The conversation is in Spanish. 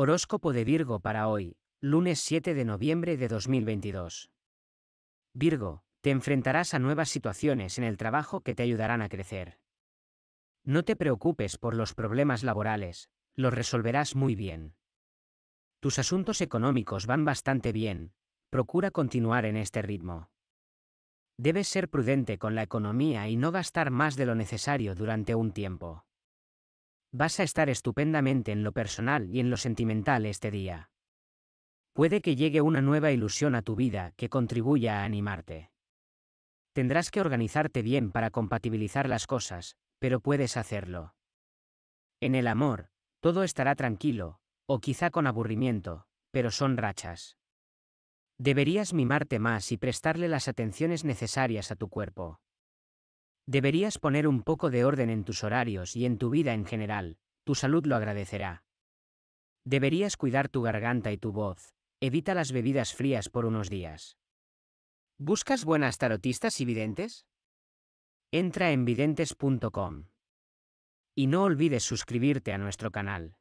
Horóscopo de Virgo para hoy, lunes 7 de noviembre de 2022. Virgo, te enfrentarás a nuevas situaciones en el trabajo que te ayudarán a crecer. No te preocupes por los problemas laborales, los resolverás muy bien. Tus asuntos económicos van bastante bien, procura continuar en este ritmo. Debes ser prudente con la economía y no gastar más de lo necesario durante un tiempo. Vas a estar estupendamente en lo personal y en lo sentimental este día. Puede que llegue una nueva ilusión a tu vida que contribuya a animarte. Tendrás que organizarte bien para compatibilizar las cosas, pero puedes hacerlo. En el amor, todo estará tranquilo, o quizá con aburrimiento, pero son rachas. Deberías mimarte más y prestarle las atenciones necesarias a tu cuerpo. Deberías poner un poco de orden en tus horarios y en tu vida en general, tu salud lo agradecerá. Deberías cuidar tu garganta y tu voz, evita las bebidas frías por unos días. ¿Buscas buenas tarotistas y videntes? Entra en videntes.com. Y no olvides suscribirte a nuestro canal.